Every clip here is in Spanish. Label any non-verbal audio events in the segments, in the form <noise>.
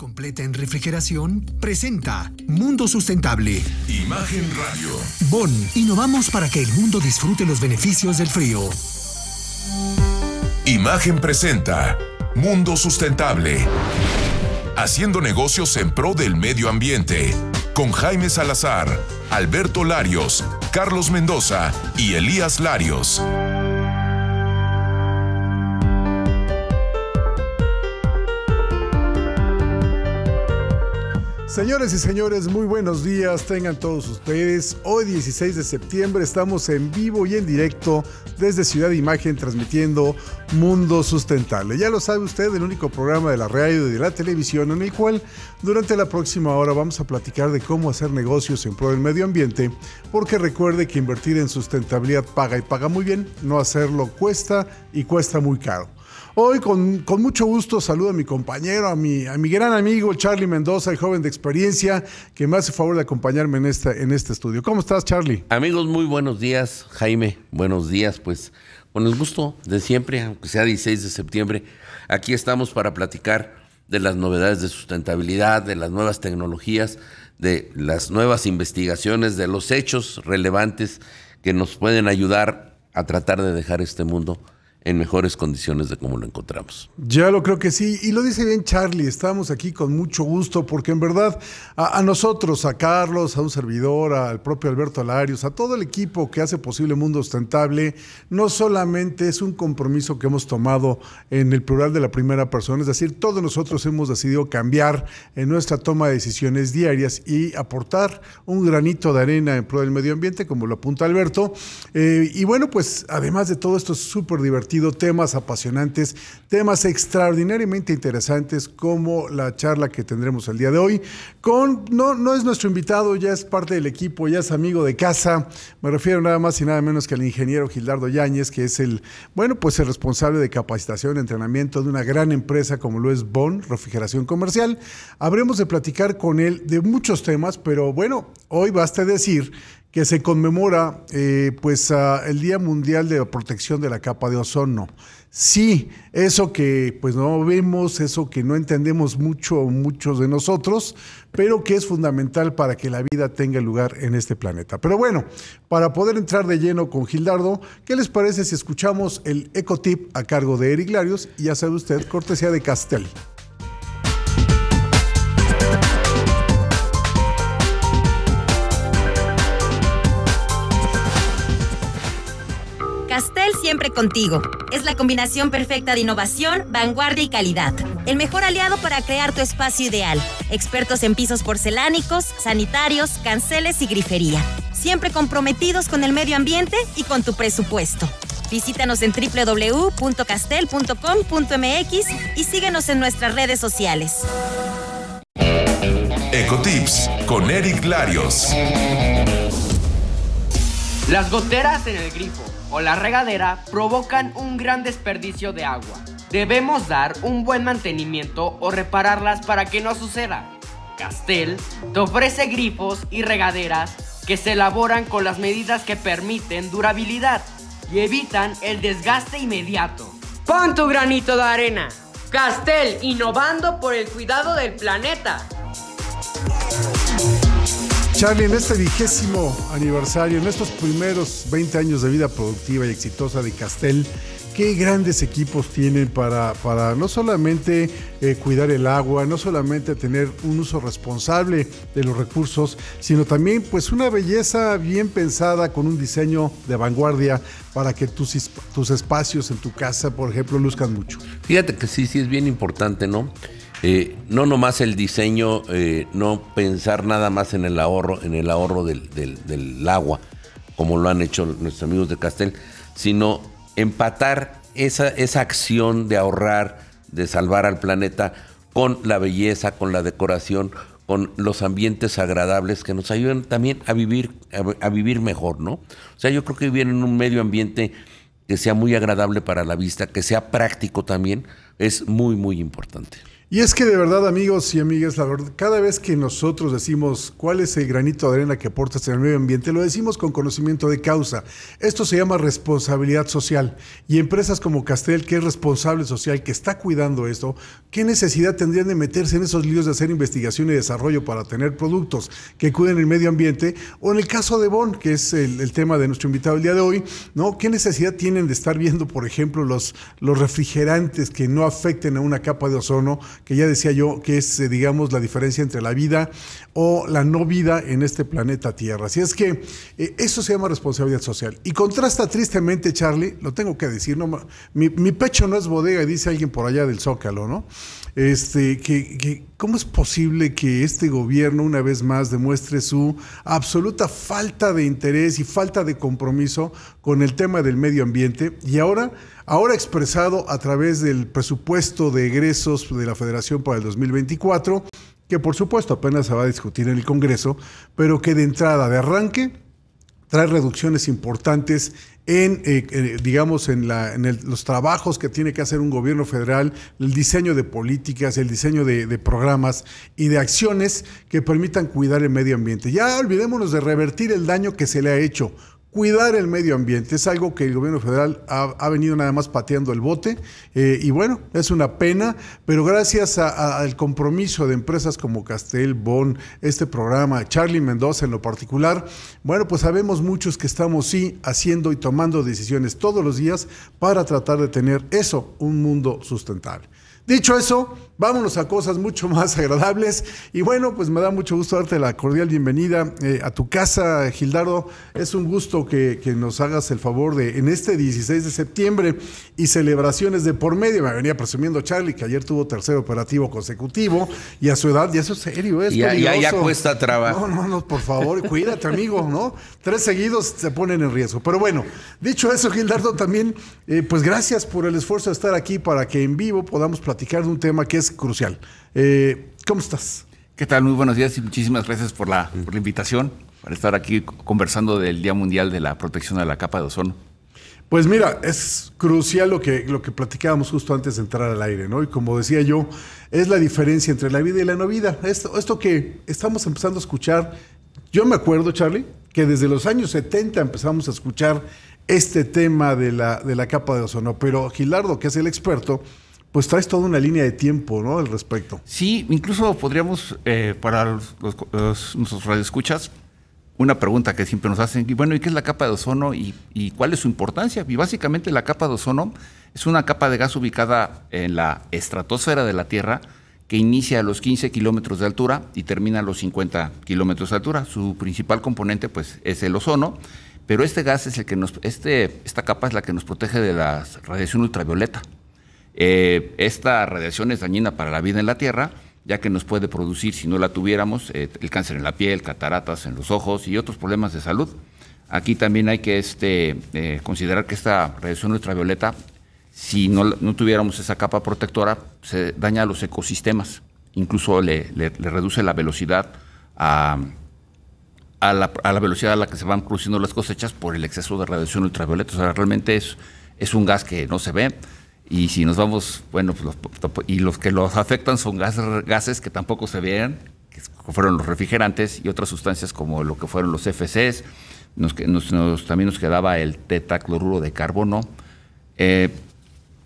Completa en refrigeración presenta Mundo Sustentable. Imagen Radio. Bon, innovamos para que el mundo disfrute los beneficios del frío. Imagen presenta Mundo Sustentable. Haciendo negocios en pro del medio ambiente. Con Jaime Salazar, Alberto Larios, Carlos Mendoza y Elías Larios. Señores y señores, muy buenos días, tengan todos ustedes. Hoy 16 de septiembre estamos en vivo y en directo desde Ciudad Imagen transmitiendo Mundo Sustentable. Ya lo sabe usted, el único programa de la radio y de la televisión en el cual durante la próxima hora vamos a platicar de cómo hacer negocios en pro del medio ambiente, porque recuerde que invertir en sustentabilidad paga y paga muy bien, no hacerlo cuesta y cuesta muy caro. Hoy con, mucho gusto saludo a mi compañero, a mi, a mi gran amigo Charlie Mendoza, el joven de experiencia, que me hace favor de acompañarme en, esta, en este estudio. ¿Cómo estás, Charlie? Amigos, muy buenos días. Jaime, buenos días. Pues con el gusto de siempre, aunque sea 16 de septiembre, aquí estamos para platicar de las novedades de sustentabilidad, de las nuevas tecnologías, de las nuevas investigaciones, de los hechos relevantes que nos pueden ayudar a tratar de dejar este mundo en mejores condiciones de cómo lo encontramos. Ya lo creo que sí, y lo dice bien Charlie, estamos aquí con mucho gusto porque en verdad a, nosotros, a Carlos, a un servidor, al propio Alberto Alarios, a todo el equipo que hace posible Mundo Ostentable, no solamente es un compromiso que hemos tomado en el plural de la primera persona, es decir, todos nosotros hemos decidido cambiar en nuestra toma de decisiones diarias y aportar un granito de arena en pro del medio ambiente, como lo apunta Alberto. Eh, y bueno, pues además de todo esto es súper divertido temas apasionantes, temas extraordinariamente interesantes como la charla que tendremos el día de hoy con, no, no es nuestro invitado, ya es parte del equipo, ya es amigo de casa, me refiero nada más y nada menos que al ingeniero Gildardo Yáñez, que es el, bueno, pues el responsable de capacitación entrenamiento de una gran empresa como lo es Bon, Refrigeración Comercial. Habremos de platicar con él de muchos temas, pero bueno, hoy basta decir que se conmemora eh, pues el Día Mundial de la Protección de la Capa de Ozono. Sí, eso que pues no vemos, eso que no entendemos mucho muchos de nosotros, pero que es fundamental para que la vida tenga lugar en este planeta. Pero bueno, para poder entrar de lleno con Gildardo, ¿qué les parece si escuchamos el Ecotip a cargo de Eric Larios y ya sabe usted, cortesía de Castel? Siempre contigo. Es la combinación perfecta de innovación, vanguardia y calidad. El mejor aliado para crear tu espacio ideal. Expertos en pisos porcelánicos, sanitarios, canceles y grifería. Siempre comprometidos con el medio ambiente y con tu presupuesto. Visítanos en www.castel.com.mx y síguenos en nuestras redes sociales. Ecotips con Eric Larios. Las goteras en el grifo o la regadera provocan un gran desperdicio de agua. Debemos dar un buen mantenimiento o repararlas para que no suceda. Castel te ofrece grifos y regaderas que se elaboran con las medidas que permiten durabilidad y evitan el desgaste inmediato. Pon tu granito de arena. Castel, innovando por el cuidado del planeta. Charlie, en este vigésimo aniversario, en estos primeros 20 años de vida productiva y exitosa de Castel, qué grandes equipos tienen para, para no solamente eh, cuidar el agua, no solamente tener un uso responsable de los recursos, sino también pues una belleza bien pensada con un diseño de vanguardia para que tus, tus espacios en tu casa, por ejemplo, luzcan mucho. Fíjate que sí, sí es bien importante, ¿no? Eh, no nomás el diseño, eh, no pensar nada más en el ahorro, en el ahorro del, agua, como lo han hecho nuestros amigos de Castel, sino empatar esa, esa acción de ahorrar, de salvar al planeta con la belleza, con la decoración, con los ambientes agradables que nos ayudan también a vivir, a, vivir mejor, ¿no? O sea, yo creo que vivir en un medio ambiente que sea muy agradable para la vista, que sea práctico también, es muy, muy importante. Y es que de verdad, amigos y amigas, la verdad, cada vez que nosotros decimos cuál es el granito de arena que aportas en el medio ambiente, lo decimos con conocimiento de causa. Esto se llama responsabilidad social. Y empresas como Castel, que es responsable social, que está cuidando esto, ¿qué necesidad tendrían de meterse en esos líos de hacer investigación y desarrollo para tener productos que cuiden el medio ambiente? O en el caso de Bon, que es el, tema de nuestro invitado el día de hoy, ¿no? ¿Qué necesidad tienen de estar viendo, por ejemplo, los, los refrigerantes que no afecten a una capa de ozono? Que ya decía yo que es, eh, digamos, la diferencia entre la vida o la no vida en este planeta Tierra. Así es que eh, eso se llama responsabilidad social. Y contrasta tristemente, Charlie, lo tengo que decir, no, mi, pecho no es bodega, dice alguien por allá del Zócalo, ¿no? Este, que, que, ¿Cómo es posible que este gobierno una vez más demuestre su absoluta falta de interés y falta de compromiso con el tema del medio ambiente y ahora, ahora expresado a través del presupuesto de egresos de la Federación para el 2024, que por supuesto apenas se va a discutir en el Congreso, pero que de entrada, de arranque, trae reducciones importantes en, eh, eh, digamos, en, la, en los trabajos que tiene que hacer un gobierno federal, el diseño de políticas, el diseño de, programas y de acciones que permitan cuidar el medio ambiente. Ya olvidémonos de revertir el daño que se le ha hecho cuidar el medio ambiente. Es algo que el gobierno federal ha, venido nada más pateando el bote eh, y bueno, es una pena, pero gracias al compromiso de empresas como Castel, Bon, este programa, Charlie Mendoza en lo particular, bueno, pues sabemos muchos que estamos sí haciendo y tomando decisiones todos los días para tratar de tener eso, un mundo sustentable. Dicho eso, vámonos a cosas mucho <laughs> más agradables. Y bueno, pues me da mucho gusto darte la cordial bienvenida eh, a tu casa, Gildardo. Es un gusto que, nos hagas el favor de, en este 16 de septiembre y celebraciones de por medio, me venía presumiendo Charlie que ayer tuvo tercer operativo consecutivo y a su edad, ya eso es serio, es ya, ya, ya, cuesta trabajo. No, no, no, por favor, cuídate, amigo, ¿no? Tres seguidos se ponen en riesgo. Pero bueno, dicho eso, Gildardo, también, eh, pues gracias por el esfuerzo de estar aquí para que en vivo podamos platicar de un tema que es crucial. Eh, ¿Cómo estás? ¿Qué tal? Muy buenos días y muchísimas gracias por la, por la invitación para estar aquí conversando del Día Mundial de la Protección de la Capa de Ozono. Pues mira, es crucial lo que, lo que platicábamos justo antes de entrar al aire, ¿no? Y como decía yo, es la diferencia entre la vida y la no vida. Esto, esto que estamos empezando a escuchar, yo me acuerdo, Charlie, que desde los años 70 empezamos a escuchar este tema de la, de la capa de ozono, pero Gilardo, que es el experto, pues traes toda una línea de tiempo, ¿no? Al respecto. Sí, incluso podríamos, eh, para los, nuestros radioescuchas, una pregunta que siempre nos hacen, y bueno, ¿y qué es la capa de ozono y, y, cuál es su importancia? Y básicamente la capa de ozono es una capa de gas ubicada en la estratosfera de la Tierra que inicia a los 15 kilómetros de altura y termina a los 50 kilómetros de altura. Su principal componente pues, es el ozono, pero este gas es el que nos, este, esta capa es la que nos protege de la radiación ultravioleta. Eh, esta radiación es dañina para la vida en la Tierra ya que nos puede producir, si no la tuviéramos, eh, el cáncer en la piel, cataratas en los ojos y otros problemas de salud. Aquí también hay que este, eh, considerar que esta radiación ultravioleta, si no, tuviéramos esa capa protectora, se daña a los ecosistemas, incluso le, reduce la velocidad a, la, velocidad a la que se van produciendo las cosechas por el exceso de radiación ultravioleta. O sea, realmente es un gas que no se ve y si nos vamos, bueno, pues y los que los afectan son gases, gases que tampoco se vean, que fueron los refrigerantes y otras sustancias como lo que fueron los FCs. Nos, nos, también nos quedaba el tetacloruro de carbono. Eh,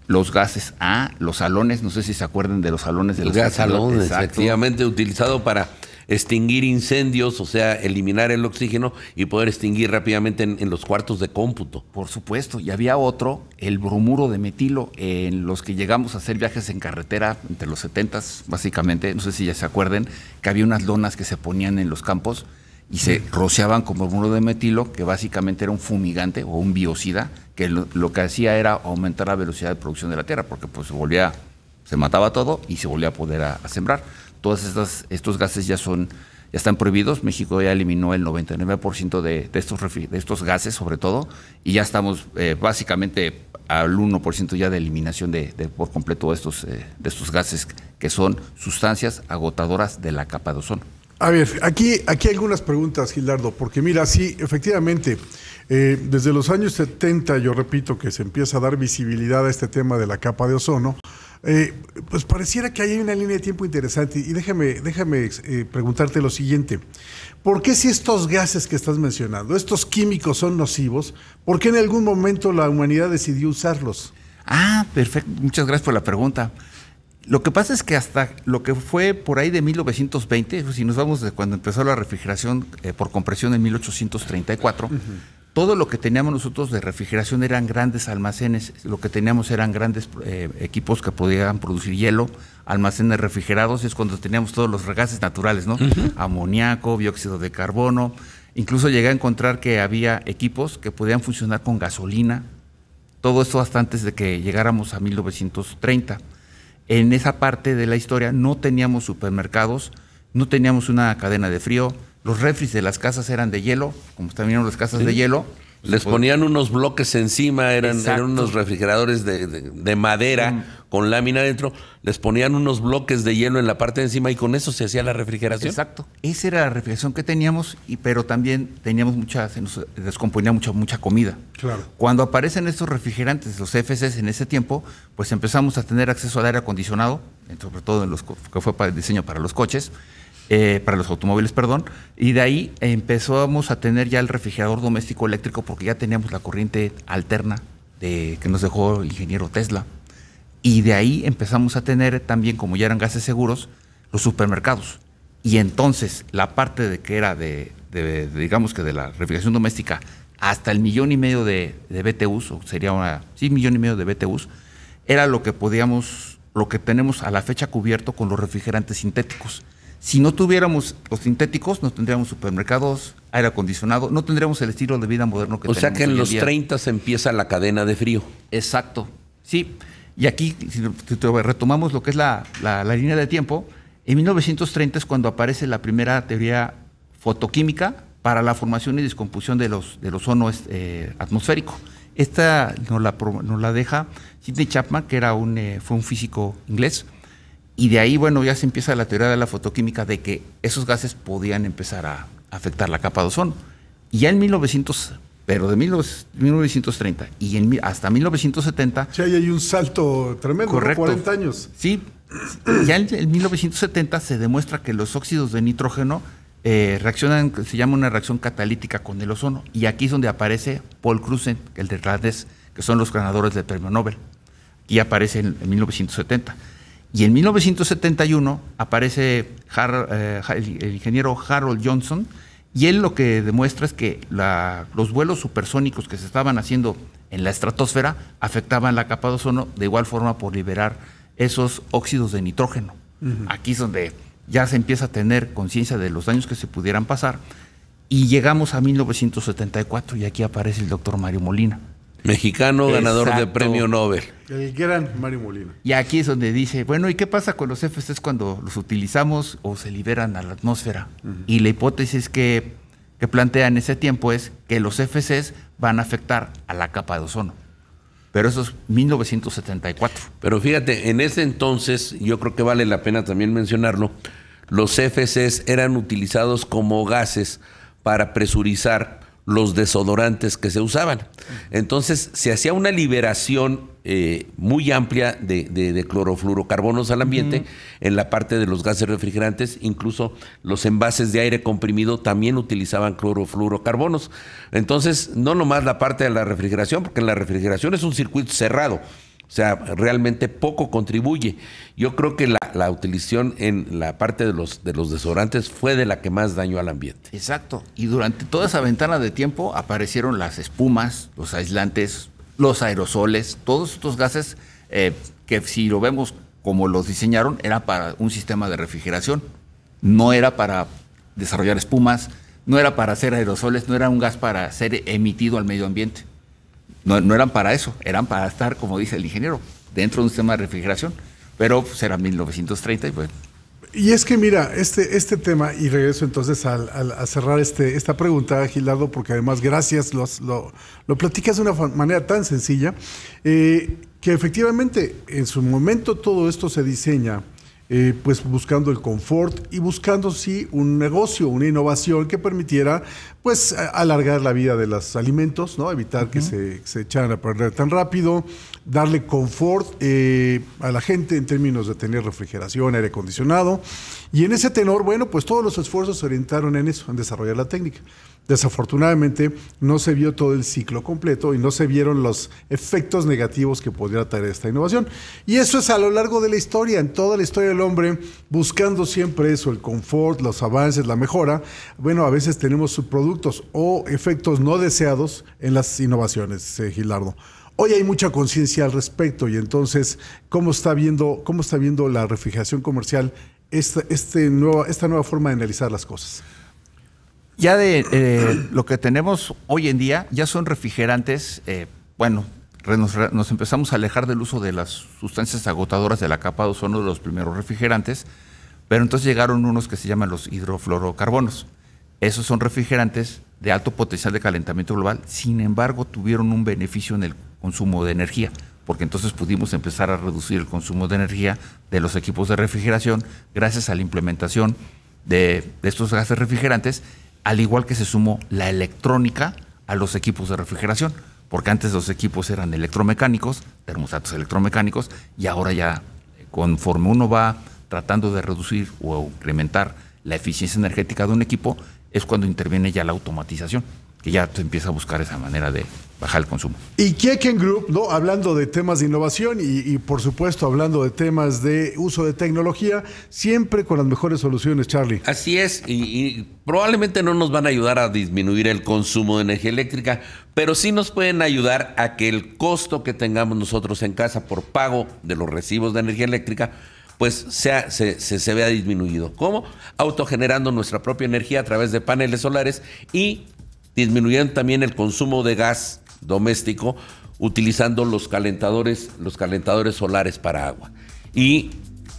los gases A, los salones, no sé si se acuerdan de los salones de los gas salones, efectivamente utilizado para extinguir incendios, o sea, eliminar el oxígeno y poder extinguir rápidamente en, los cuartos de cómputo. Por supuesto, y había otro, el bromuro de metilo, en los que llegamos a hacer viajes en carretera entre los 70 básicamente, no sé si ya se acuerden, que había unas lonas que se ponían en los campos y se rociaban con bromuro de metilo, que básicamente era un fumigante o un biocida, que lo, que hacía era aumentar la velocidad de producción de la tierra, porque pues se volvía, se mataba todo y se volvía a poder a sembrar todos estos gases ya son ya están prohibidos. México ya eliminó el 99% de, de, estos de estos gases, sobre todo, y ya estamos eh, básicamente al 1% ya de eliminación de, por completo de estos, eh, de estos gases que son sustancias agotadoras de la capa de ozono. A ver, aquí, aquí algunas preguntas, Gilardo, porque mira, sí, efectivamente, eh, desde los años 70, yo repito, que se empieza a dar visibilidad a este tema de la capa de ozono, eh, pues pareciera que hay una línea de tiempo interesante. Y déjame, déjame eh, preguntarte lo siguiente. ¿Por qué si estos gases que estás mencionando, estos químicos son nocivos, por qué en algún momento la humanidad decidió usarlos? Ah, perfecto. Muchas gracias por la pregunta. Lo que pasa es que hasta lo que fue por ahí de 1920, si nos vamos de cuando empezó la refrigeración eh, por compresión en 1834, todo lo que teníamos nosotros de refrigeración eran grandes almacenes, lo que teníamos eran grandes eh, equipos que podían producir hielo, almacenes refrigerados, es cuando teníamos todos los gases naturales, ¿no? Amoníaco, dióxido de carbono. Incluso llegué a encontrar que había equipos que podían funcionar con gasolina. Todo esto hasta antes de que llegáramos a 1930 en esa parte de la historia no teníamos supermercados, no teníamos una cadena de frío, los refris de las casas eran de hielo, como también las casas de hielo. Les ponían unos bloques encima, eran, unos refrigeradores de, madera mm. con lámina dentro, les ponían unos bloques de hielo en la parte de encima y con eso se hacía la refrigeración. Exacto. Esa era la refrigeración que teníamos, y, pero también teníamos mucha, se nos descomponía mucha, mucha comida. Claro. Cuando aparecen estos refrigerantes, los FCs en ese tiempo, pues empezamos a tener acceso al aire acondicionado, sobre todo en los que fue para el diseño para los coches eh, para los automóviles, perdón, y de ahí empezamos a tener ya el refrigerador doméstico eléctrico porque ya teníamos la corriente alterna de, que nos dejó el ingeniero Tesla. Y de ahí empezamos a tener también, como ya eran gases seguros, los supermercados. Y entonces la parte de que era de, digamos que de la refrigeración doméstica hasta el millón y medio de, de BTUs, o sería una, sí, millón y medio de BTUs, era lo que podíamos, lo que tenemos a la fecha cubierto con los refrigerantes sintéticos. Si no tuviéramos los sintéticos, no tendríamos supermercados, aire acondicionado, no tendríamos el estilo de vida moderno que o tenemos. O sea que en los 30 se empieza la cadena de frío. Exacto, sí. Y aquí, si retomamos lo que es la, línea de tiempo, en 1930 es cuando aparece la primera teoría fotoquímica para la formación y descomposición de los, del ozono eh, atmosférico. Esta nos la, nos la deja Sidney Chapman, que era un, eh, fue un físico inglés, y de ahí, bueno, ya se empieza la teoría de la fotoquímica de que esos gases podían empezar a afectar la capa de ozono. Y ya en 1900, pero de 1930 y en, hasta 1970... Sí, ahí hay un salto tremendo, correcto, 40 años. Sí, ya en, 1970 se demuestra que los óxidos de nitrógeno eh, reaccionan, se llama una reacción catalítica con el ozono. Y aquí es donde aparece Paul Cruzen, el de Rades, que son los ganadores del premio Nobel. Y aparece en 1970. Y en 1971 aparece eh, el, ingeniero Harold Johnson y él lo que demuestra es que los vuelos supersónicos que se estaban haciendo en la estratosfera afectaban la capa de ozono de igual forma por liberar esos óxidos de nitrógeno. Aquí es donde ya se empieza a tener conciencia de los daños que se pudieran pasar y llegamos a 1974 y aquí aparece el doctor Mario Molina. Mexicano ganador de premio Nobel. El gran Mario Molina. Y aquí es donde dice, bueno, ¿y qué pasa con los FCs cuando los utilizamos o se liberan a la atmósfera? Y la hipótesis que, que plantea en ese tiempo es que los FCs van a afectar a la capa de ozono. Pero eso es 1974. Pero fíjate, en ese entonces, yo creo que vale la pena también mencionarlo, los FCs eran utilizados como gases para presurizar los desodorantes que se usaban. Entonces se hacía una liberación eh, muy amplia de, clorofluorocarbonos al ambiente en la parte de los gases refrigerantes, incluso los envases de aire comprimido también utilizaban clorofluorocarbonos. Entonces, no nomás la parte de la refrigeración, porque la refrigeración es un circuito cerrado. O sea, realmente poco contribuye. Yo creo que la, utilización en la parte de los, de los desodorantes fue de la que más dañó al ambiente. Exacto. Y durante toda esa ventana de tiempo aparecieron las espumas, los aislantes, los aerosoles, todos estos gases eh, que si lo vemos como los diseñaron, era para un sistema de refrigeración. No era para desarrollar espumas, no era para hacer aerosoles, no era un gas para ser emitido al medio ambiente. No, eran para eso, eran para estar, como dice el ingeniero, dentro de un sistema de refrigeración. Pero pues, era 1930 y bueno. Y es que mira, este, este tema, y regreso entonces a cerrar este, esta pregunta, Gilardo, porque además gracias, lo, lo, platicas de una manera tan sencilla, eh, que efectivamente en su momento todo esto se diseña eh, pues buscando el confort y buscando sí un negocio, una innovación que permitiera pues alargar la vida de los alimentos, ¿no? evitar que se, se echaran a perder tan rápido, darle confort eh, a la gente en términos de tener refrigeración, aire acondicionado. Y en ese tenor, bueno, pues todos los esfuerzos se orientaron en eso, en desarrollar la técnica. Desafortunadamente no se vio todo el ciclo completo y no se vieron los efectos negativos que podría traer esta innovación. Y eso es a lo largo de la historia, en toda la historia del hombre, buscando siempre eso, el confort, los avances, la mejora. Bueno, a veces tenemos subproductos o efectos no deseados en las innovaciones, eh, Gilardo. Hoy hay mucha conciencia al respecto y entonces, ¿cómo está viendo, cómo está viendo la refrigeración comercial esta, este nueva, esta nueva forma de analizar las cosas? Ya de eh, lo que tenemos hoy en día, ya son refrigerantes, eh, bueno, nos, empezamos a alejar del uso de las sustancias agotadoras de la capa de ozono de los primeros refrigerantes, pero entonces llegaron unos que se llaman los hidrofluorocarbonos. Esos son refrigerantes de alto potencial de calentamiento global, sin embargo tuvieron un beneficio en el consumo de energía, porque entonces pudimos empezar a reducir el consumo de energía de los equipos de refrigeración gracias a la implementación de, estos gases refrigerantes, al igual que se sumó la electrónica a los equipos de refrigeración, porque antes los equipos eran electromecánicos, termostatos electromecánicos, y ahora ya conforme uno va tratando de reducir o incrementar la eficiencia energética de un equipo, es cuando interviene ya la automatización que ya se empieza a buscar esa manera de bajar el consumo. Y Kieken Group, ¿no? hablando de temas de innovación y, por supuesto hablando de temas de uso de tecnología, siempre con las mejores soluciones, Charlie. Así es, y, probablemente no nos van a ayudar a disminuir el consumo de energía eléctrica, pero sí nos pueden ayudar a que el costo que tengamos nosotros en casa por pago de los recibos de energía eléctrica pues se, se, se, vea disminuido. ¿Cómo? Autogenerando nuestra propia energía a través de paneles solares y disminuyendo también el consumo de gas doméstico utilizando los calentadores, los calentadores solares para agua. Y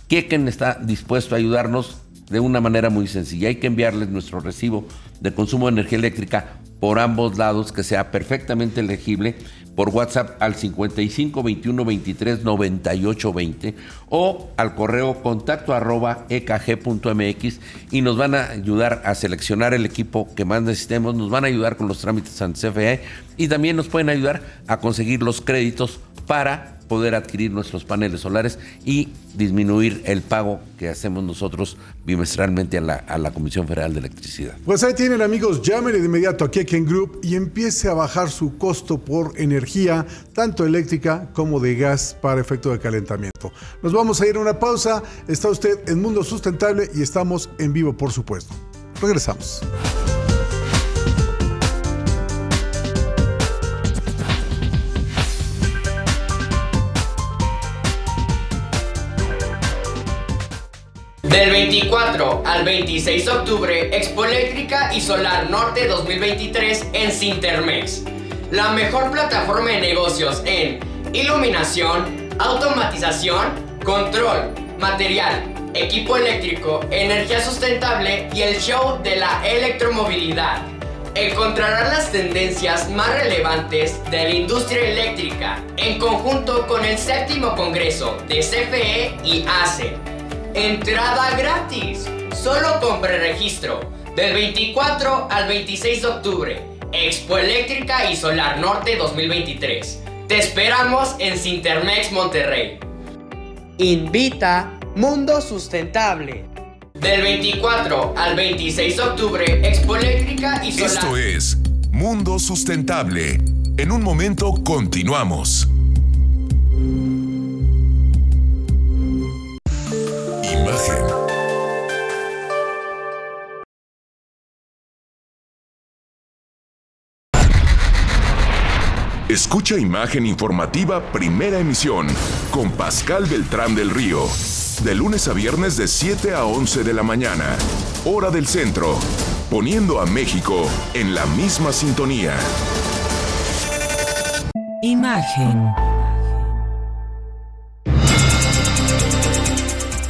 Keken está dispuesto a ayudarnos de una manera muy sencilla. Hay que enviarles nuestro recibo de consumo de energía eléctrica por ambos lados que sea perfectamente legible por WhatsApp al 55 21 23 98 20 o al correo contacto arroba ekg.mx y nos van a ayudar a seleccionar el equipo que más necesitemos, nos van a ayudar con los trámites ante CFE y también nos pueden ayudar a conseguir los créditos para poder adquirir nuestros paneles solares y disminuir el pago que hacemos nosotros bimestralmente a la, a la Comisión Federal de Electricidad. Pues ahí tienen amigos, llamen de inmediato a Keken Group y empiece a bajar su costo por energía, tanto eléctrica como de gas para efecto de calentamiento. Nos vamos a ir a una pausa, está usted en Mundo Sustentable y estamos en vivo por supuesto. Regresamos. Del 24 al 26 de octubre, Expo Eléctrica y Solar Norte 2023 en Sintermex. La mejor plataforma de negocios en iluminación, automatización, control, material, equipo eléctrico, energía sustentable y el show de la electromovilidad. Encontrarán las tendencias más relevantes de la industria eléctrica en conjunto con el séptimo congreso de CFE y ACE Entrada gratis. Solo con preregistro. Del 24 al 26 de octubre. Expo Eléctrica y Solar Norte 2023. Te esperamos en Sintermex Monterrey. Invita Mundo Sustentable. Del 24 al 26 de octubre, Expo Eléctrica y Solar. Esto es Mundo Sustentable. En un momento continuamos. Escucha Imagen Informativa Primera Emisión con Pascal Beltrán del Río. De lunes a viernes de 7 a 11 de la mañana. Hora del centro. Poniendo a México en la misma sintonía. Imagen.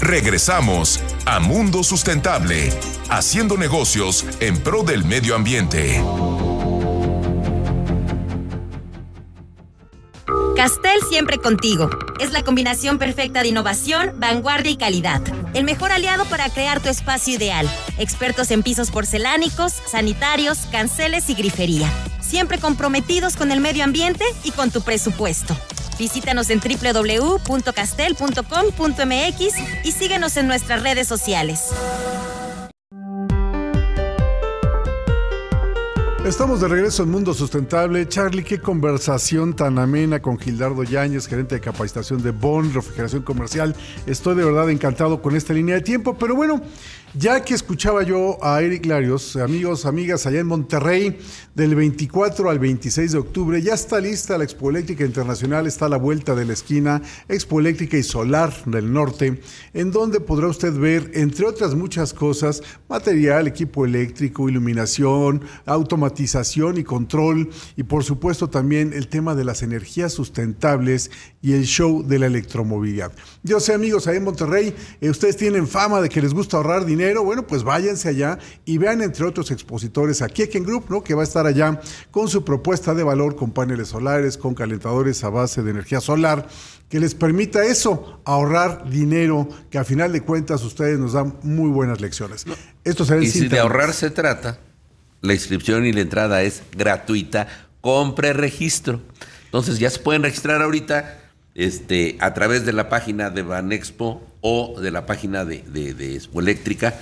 Regresamos a Mundo Sustentable, haciendo negocios en pro del medio ambiente. Castel siempre contigo. Es la combinación perfecta de innovación, vanguardia y calidad. el mejor aliado para crear tu espacio ideal. Expertos en pisos porcelánicos, sanitarios, canceles y grifería. Siempre comprometidos con el medio ambiente y con tu presupuesto. Visítanos en www.castel.com.mx y síguenos en nuestras redes sociales. Estamos de regreso en Mundo Sustentable. Charlie, qué conversación tan amena con Gildardo Yáñez, gerente de capacitación de Bond, refrigeración comercial. Estoy de verdad encantado con esta línea de tiempo, pero bueno, ya que escuchaba yo a Eric Larios, amigos, amigas, allá en Monterrey, del 24 al 26 de octubre, ya está lista la Expo Eléctrica Internacional, está a la vuelta de la esquina, Expo Eléctrica y Solar del Norte, en donde podrá usted ver, entre otras muchas cosas, material, equipo eléctrico, iluminación, automatización y control, y por supuesto también el tema de las energías sustentables y el show de la electromovilidad. Yo sé, amigos, ahí en Monterrey, eh, ustedes tienen fama de que les gusta ahorrar dinero bueno, pues váyanse allá y vean entre otros expositores a Kieken Group, ¿no? Que va a estar allá con su propuesta de valor con paneles solares, con calentadores a base de energía solar, que les permita eso, ahorrar dinero, que a final de cuentas ustedes nos dan muy buenas lecciones. Esto será Y si de ahorrar se trata, la inscripción y la entrada es gratuita con preregistro. Entonces ya se pueden registrar ahorita este, a través de la página de Banexpo o de la página de, de, Eléctrica,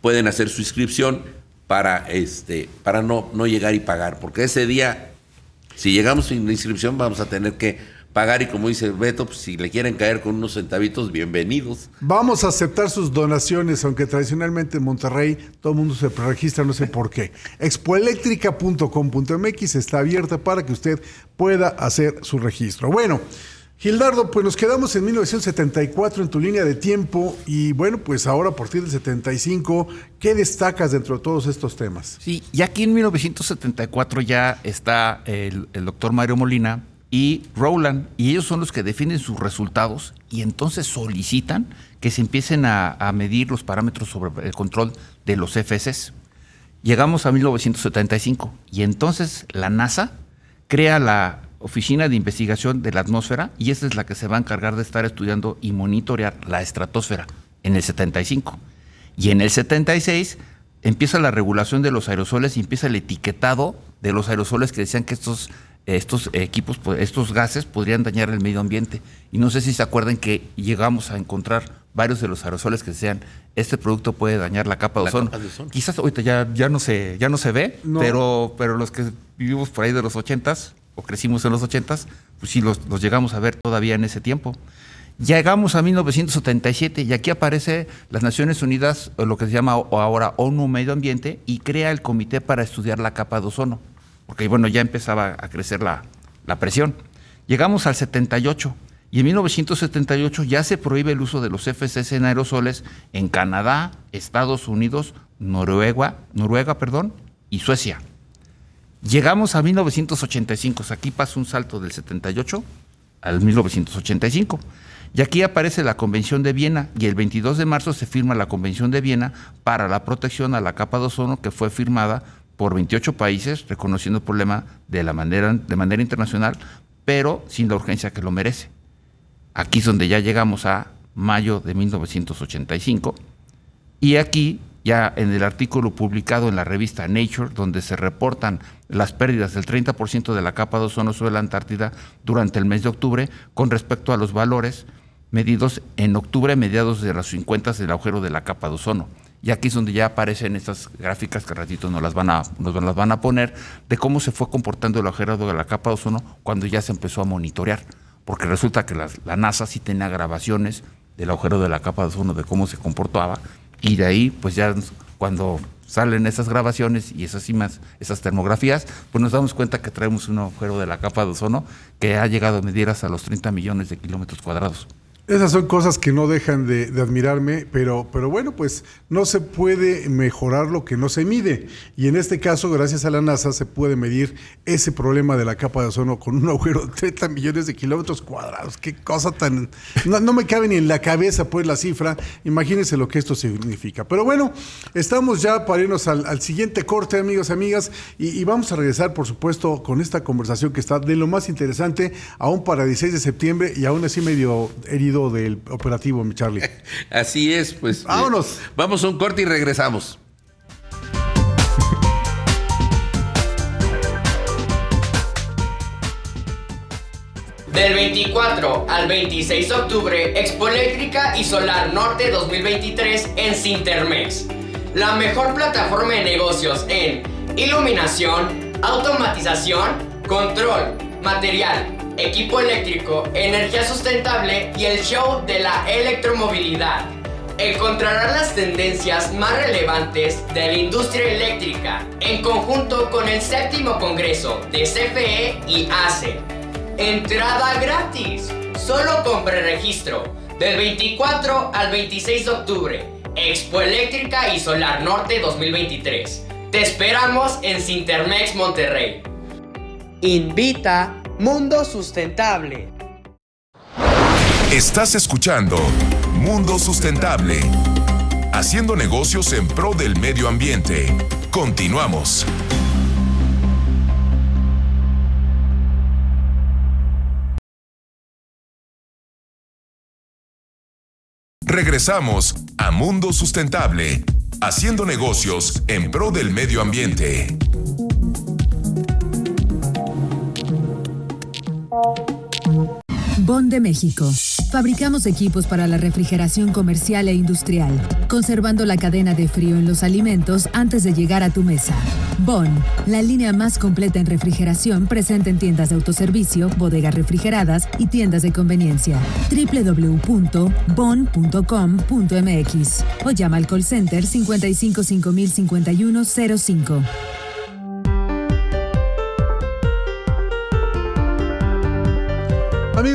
pueden hacer su inscripción para, este, para no, no llegar y pagar, porque ese día, si llegamos sin inscripción, vamos a tener que pagar y como dice Beto, pues, si le quieren caer con unos centavitos, bienvenidos. Vamos a aceptar sus donaciones, aunque tradicionalmente en Monterrey todo el mundo se registra, no sé por qué. <laughs> Expoeléctrica.com.mx está abierta para que usted pueda hacer su registro. Bueno, Gildardo, pues nos quedamos en 1974 en tu línea de tiempo y bueno, pues ahora a partir del 75, ¿qué destacas dentro de todos estos temas? Sí, y aquí en 1974 ya está el, doctor Mario Molina y Rowland, y ellos son los que definen sus resultados y entonces solicitan que se empiecen a, medir los parámetros sobre el control de los FSS. Llegamos a 1975 y entonces la NASA crea la Oficina de Investigación de la Atmósfera y esa es la que se va a encargar de estar estudiando y monitorear la estratosfera en el 75. Y en el 76 empieza la regulación de los aerosoles y empieza el etiquetado de los aerosoles que decían que estos, estos equipos, pues, estos gases podrían dañar el medio ambiente. Y no sé si se acuerdan que llegamos a encontrar varios de los aerosoles que decían este producto puede dañar la capa de, ozono. Quizás ahorita ya, ya, no se, ya no se ve, pero, pero los que vivimos por ahí de los ochentas, o crecimos en los 80, pues sí los, llegamos a ver todavía en ese tiempo. Llegamos a 1977 y aquí aparece las Naciones Unidas, lo que se llama ahora ONU Medio Ambiente, y crea el comité para estudiar la capa de ozono, porque bueno, ya empezaba a crecer la, la presión. Llegamos al 78 y en 1978 ya se prohíbe el uso de los FCC en aerosoles en Canadá, Estados Unidos, Noruega, Noruega perdón, y Suecia. Llegamos a 1985, aquí pasa un salto del 78 al 1985. Y aquí aparece la Convención de Viena y el 22 de marzo se firma la Convención de Viena para la protección a la capa de ozono que fue firmada por 28 países, reconociendo el problema de, la manera, de manera internacional, pero sin la urgencia que lo merece. Aquí es donde ya llegamos a mayo de 1985 y aquí ya en el artículo publicado en la revista Nature, donde se reportan las pérdidas del 30% de la capa de ozono sobre la Antártida durante el mes de octubre con respecto a los valores medidos en octubre mediados de los 50 del agujero de la capa de ozono. Y aquí es donde ya aparecen estas gráficas que ratito nos las van a, nos van a poner de cómo se fue comportando el agujero de la capa de ozono cuando ya se empezó a monitorear. Porque resulta que la, la NASA sí tenía grabaciones del agujero de la capa de ozono, de cómo se comportaba, y de ahí, pues ya cuando salen esas grabaciones y esas imágenes, esas termografías, pues nos damos cuenta que traemos un agujero de la capa de ozono que ha llegado a medir hasta los 30 millones de kilómetros cuadrados. Esas son cosas que no dejan de, admirarme, pero, pero bueno, pues no se puede mejorar lo que no se mide. Y en este caso, gracias a la NASA, se puede medir ese problema de la capa de ozono con un agujero de 30 millones de kilómetros cuadrados. Qué cosa tan... No, me cabe ni en la cabeza pues la cifra. Imagínense lo que esto significa. Pero bueno, estamos ya para irnos al, siguiente corte, amigos y amigas, y, y, vamos a regresar, por supuesto, con esta conversación que está de lo más interesante, aún para 16 de septiembre y aún así medio herido sentido del operativo, mi Charlie. <laughs> Así es, pues. Vámonos. eh, vamos a un corte y regresamos. Del 24 al 26 de octubre, Expo Eléctrica y Solar Norte 2023 en Sintermex. La mejor plataforma de negocios en iluminación, automatización, control, material, equipo eléctrico, energía sustentable y el show de la electromovilidad. Encontrarás las tendencias más relevantes de la industria eléctrica en conjunto con el séptimo congreso de CFE y ACE. Entrada gratis. Solo con preregistro. Del 24 al 26 de octubre. Expo Eléctrica y Solar Norte 2023. Te esperamos en Sintermex Monterrey. Invita Mundo Sustentable. Estás escuchando Mundo Sustentable. Haciendo negocios en pro del medio ambiente. Continuamos. Regresamos a Mundo Sustentable. Haciendo negocios en pro del medio ambiente. Bon de México. Fabricamos equipos para la refrigeración comercial e industrial, conservando la cadena de frío en los alimentos antes de llegar a tu mesa. Bon, la línea más completa en refrigeración presente en tiendas de autoservicio, bodegas refrigeradas y tiendas de conveniencia. www.bon.com.mx o llama al call center 55 5051 05.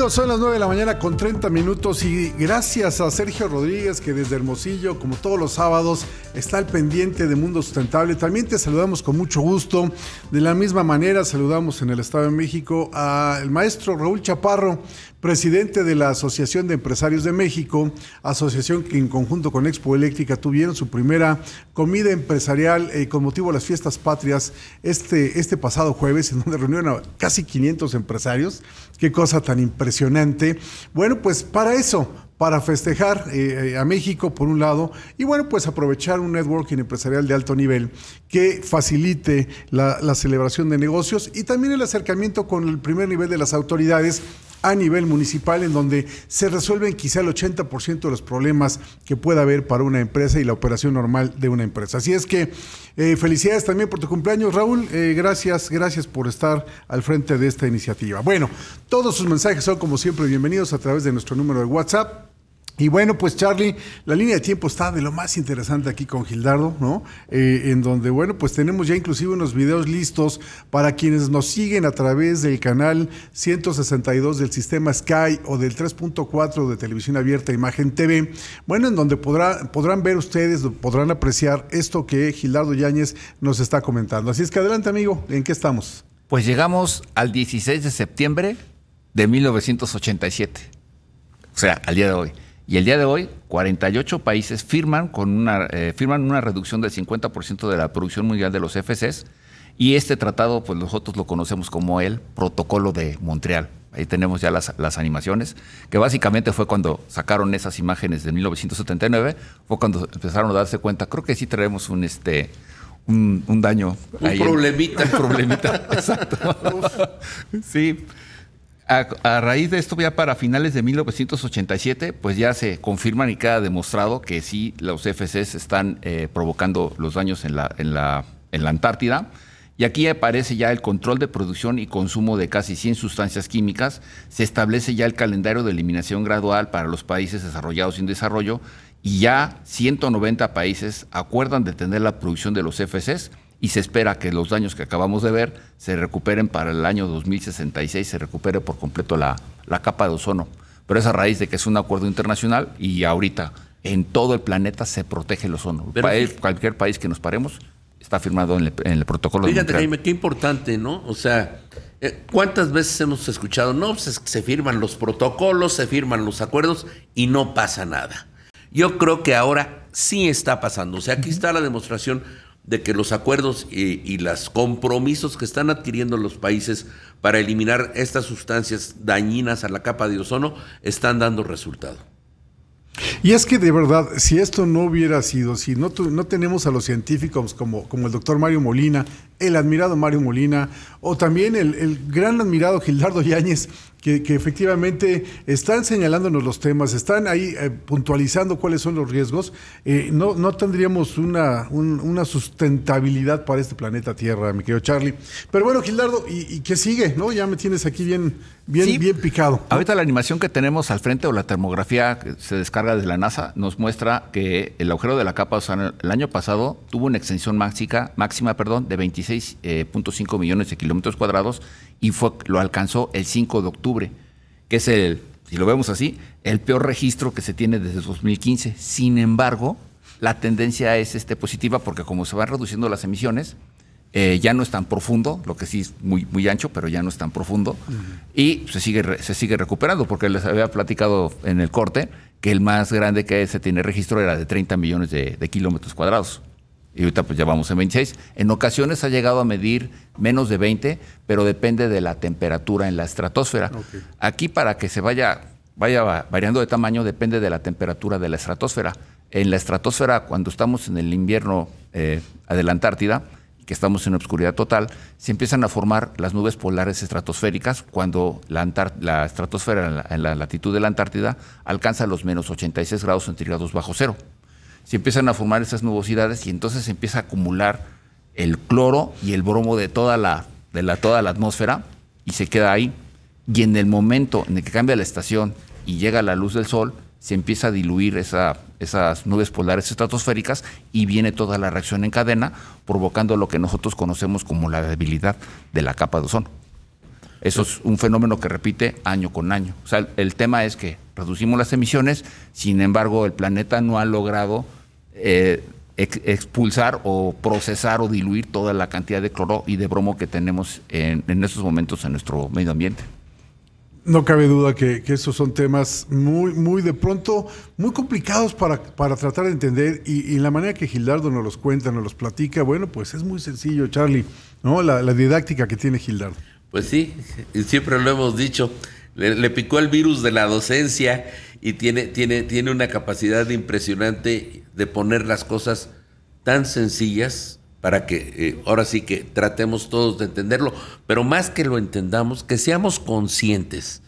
Son las 9 de la mañana con 30 minutos y gracias a Sergio Rodríguez que desde Hermosillo, como todos los sábados, está al pendiente de Mundo Sustentable. También te saludamos con mucho gusto. De la misma manera, saludamos en el Estado de México al maestro Raúl Chaparro, presidente de la Asociación de Empresarios de México, asociación que en conjunto con Expo Eléctrica tuvieron su primera comida empresarial eh, con motivo de las fiestas patrias este, este pasado jueves, en donde reunieron a casi 500 empresarios. Qué cosa tan impresionante. Bueno, pues para eso, para festejar eh, a México por un lado y bueno, pues aprovechar un networking empresarial de alto nivel que facilite la celebración de negocios y también el acercamiento con el primer nivel de las autoridades a nivel municipal en donde se resuelven quizá el 80% de los problemas que pueda haber para una empresa y la operación normal de una empresa. Así es que eh, felicidades también por tu cumpleaños, Raúl. Eh, gracias, gracias por estar al frente de esta iniciativa. Bueno, todos sus mensajes son como siempre bienvenidos a través de nuestro número de WhatsApp. Y bueno, pues Charlie, la línea de tiempo está de lo más interesante aquí con Gildardo, ¿no? Eh, en donde, bueno, pues tenemos ya inclusive unos videos listos para quienes nos siguen a través del canal 162 del sistema Sky o del 3.4 de televisión abierta Imagen TV. Bueno, en donde podrá, podrán ver ustedes, podrán apreciar esto que Gildardo Yáñez nos está comentando. Así es que adelante, amigo, ¿en qué estamos? Pues llegamos al 16 de septiembre de 1987. O sea, al día de hoy. Y el día de hoy, 48 países firman, con una, eh, firman una reducción del 50% de la producción mundial de los FCs. Y este tratado, pues nosotros lo conocemos como el Protocolo de Montreal. Ahí tenemos ya las, las, animaciones, que básicamente fue cuando sacaron esas imágenes de 1979, fue cuando empezaron a darse cuenta, creo que sí traemos un, este, un, un daño. Un problemita. En, un problemita, <laughs> exacto. sí. A, raíz de esto, ya para finales de 1987, pues ya se confirman y queda demostrado que sí, los FCs están eh, provocando los daños en la, en, la, en la Antártida. Y aquí aparece ya el control de producción y consumo de casi 100 sustancias químicas. Se establece ya el calendario de eliminación gradual para los países desarrollados y en desarrollo. Y ya 190 países acuerdan detener la producción de los FCs y se espera que los daños que acabamos de ver se recuperen para el año 2066, se recupere por completo la, la capa de ozono. Pero es a raíz de que es un acuerdo internacional y ahorita en todo el planeta se protege el ozono. Pero, País, cualquier país que nos paremos está firmado en el, en el protocolo Fíjate, de Jaime, qué importante, ¿no? O sea, eh, ¿cuántas veces hemos escuchado? No, pues se firman los protocolos, se firman los acuerdos y no pasa nada. Yo creo que ahora sí está pasando. O sea, aquí está la demostración de que los acuerdos y, los compromisos que están adquiriendo los países para eliminar estas sustancias dañinas a la capa de ozono están dando resultado. Y es que de verdad, si esto no hubiera sido, si no, tenemos a los científicos como, como el doctor Mario Molina, el admirado Mario Molina, o también el, el gran admirado Gildardo Yáñez, que, efectivamente están señalándonos los temas, están ahí eh, puntualizando cuáles son los riesgos, eh, no, no tendríamos una, una sustentabilidad para este planeta Tierra, mi querido Charlie. Pero bueno, Gildardo, ¿y, y qué sigue? ¿No? Ya me tienes aquí bien, bien, bien picado. Ahorita la animación que tenemos al frente o la termografía que se descarga desde la NASA nos muestra que el agujero de la capa ozono el año pasado tuvo una extensión máxima, máxima perdón, de 26.5 eh, millones de kilómetros cuadrados y fue, lo alcanzó el 5 de octubre, que es el, si lo vemos así, el peor registro que se tiene desde 2015. Sin embargo, la tendencia es este, positiva porque como se van reduciendo las emisiones, eh, ya no es tan profundo, lo que sí es muy, muy ancho, pero ya no es tan profundo, y se sigue, se sigue recuperando, porque les había platicado en el corte que el más grande que se tiene registro era de 30 millones de, de kilómetros cuadrados y ahorita pues ya vamos en 26. En ocasiones ha llegado a medir menos de 20, pero depende de la temperatura en la estratosfera. Aquí para que se vaya, vaya variando de tamaño depende de la temperatura de la estratosfera. En la estratosfera, cuando estamos en el invierno eh, de la Antártida, que estamos en obscuridad total, se empiezan a formar las nubes polares estratosféricas cuando la, la estratosfera en la, en la latitud de la Antártida alcanza los menos 86 grados centígrados bajo cero se empiezan a formar esas nubosidades y entonces se empieza a acumular el cloro y el bromo de toda la, de la, toda la atmósfera y se queda ahí. Y en el momento en el que cambia la estación y llega la luz del sol, se empieza a diluir esa, esas nubes polares estratosféricas y viene toda la reacción en cadena, provocando lo que nosotros conocemos como la debilidad de la capa de ozono. Eso es un fenómeno que repite año con año. O sea, el tema es que reducimos las emisiones, sin embargo, el planeta no ha logrado eh, expulsar o procesar o diluir toda la cantidad de cloro y de bromo que tenemos en, estos momentos en nuestro medio ambiente. No cabe duda que, esos son temas muy, muy de pronto, muy complicados para, para tratar de entender y, la manera que Gildardo nos los cuenta, nos los platica, bueno, pues es muy sencillo, Charlie, ¿no? La, didáctica que tiene Gildardo. Pues sí, siempre lo hemos dicho, le, le picó el virus de la docencia y tiene, tiene, tiene una capacidad impresionante de poner las cosas tan sencillas para que eh, ahora sí que tratemos todos de entenderlo, pero más que lo entendamos, que seamos conscientes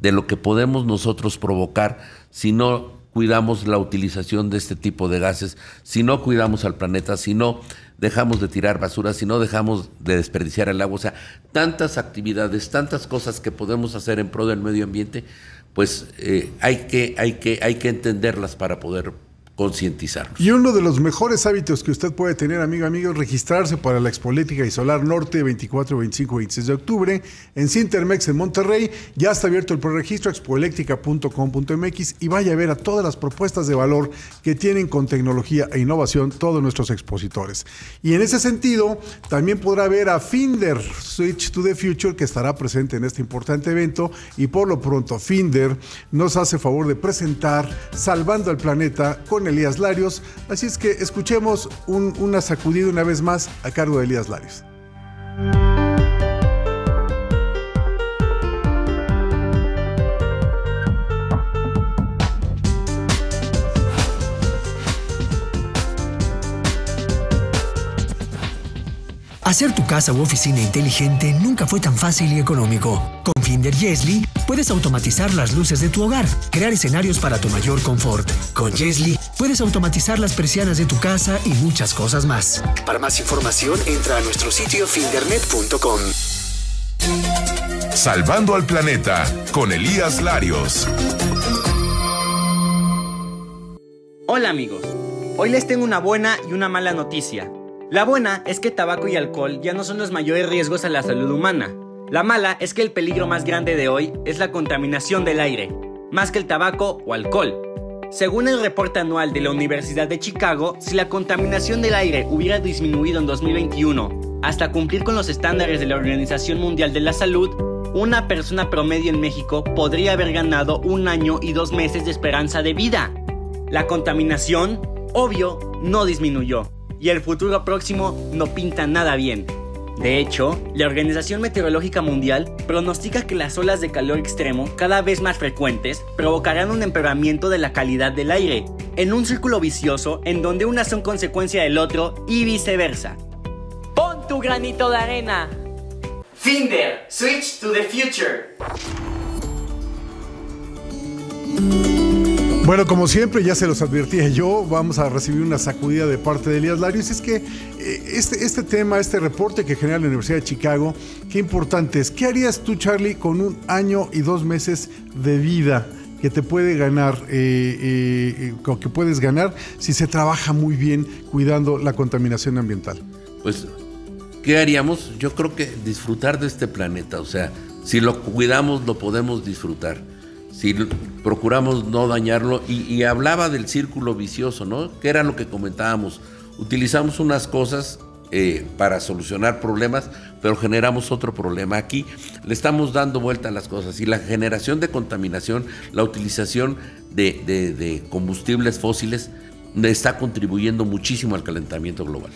de lo que podemos nosotros provocar si no cuidamos la utilización de este tipo de gases, si no cuidamos al planeta, si no dejamos de tirar basura, si no dejamos de desperdiciar el agua, o sea, tantas actividades, tantas cosas que podemos hacer en pro del medio ambiente, pues eh, hay, que, hay, que, hay que entenderlas para poder concientizarnos. Y uno de los mejores hábitos que usted puede tener, amigo, amigo, es registrarse para la Expolética y Solar Norte 24, 25, 26 de octubre en Cintermex en Monterrey. Ya está abierto el preregistro expoeléctrica.com.mx y vaya a ver a todas las propuestas de valor que tienen con tecnología e innovación todos nuestros expositores. Y en ese sentido, también podrá ver a Finder Switch to the Future que estará presente en este importante evento y por lo pronto Finder nos hace favor de presentar Salvando al Planeta con Elías Larios. Así es que escuchemos una sacudida una vez más a cargo de Elías Larios. Hacer tu casa u oficina inteligente nunca fue tan fácil y económico. Con Finder Yesli puedes automatizar las luces de tu hogar, crear escenarios para tu mayor confort. Con Yesli puedes automatizar las persianas de tu casa y muchas cosas más. Para más información, entra a nuestro sitio findernet.com. Salvando al planeta con Elías Larios. Hola amigos, hoy les tengo una buena y una mala noticia. La buena es que tabaco y alcohol ya no son los mayores riesgos a la salud humana. La mala es que el peligro más grande de hoy es la contaminación del aire, más que el tabaco o alcohol. Según el reporte anual de la Universidad de Chicago, si la contaminación del aire hubiera disminuido en 2021 hasta cumplir con los estándares de la Organización Mundial de la Salud, una persona promedio en México podría haber ganado un año y dos meses de esperanza de vida. La contaminación, obvio, no disminuyó. Y el futuro próximo no pinta nada bien. De hecho, la Organización Meteorológica Mundial pronostica que las olas de calor extremo, cada vez más frecuentes, provocarán un empeoramiento de la calidad del aire, en un círculo vicioso en donde una son consecuencia del otro y viceversa. Pon tu granito de arena. Finder, switch to the future. Bueno, como siempre, ya se los advertía yo, vamos a recibir una sacudida de parte de Elías Larios. Es que eh, este, este tema, este reporte que genera la Universidad de Chicago, qué importante es. ¿Qué harías tú, Charlie, con un año y dos meses de vida? que te puede ganar, eh, eh, que puedes ganar si se trabaja muy bien cuidando la contaminación ambiental. Pues, ¿qué haríamos? Yo creo que disfrutar de este planeta, o sea, si lo cuidamos, lo podemos disfrutar si procuramos no dañarlo, y, hablaba del círculo vicioso, ¿no? Que era lo que comentábamos. Utilizamos unas cosas eh, para solucionar problemas, pero generamos otro problema. Aquí le estamos dando vuelta a las cosas y la generación de contaminación, la utilización de, de combustibles fósiles, está contribuyendo muchísimo al calentamiento global.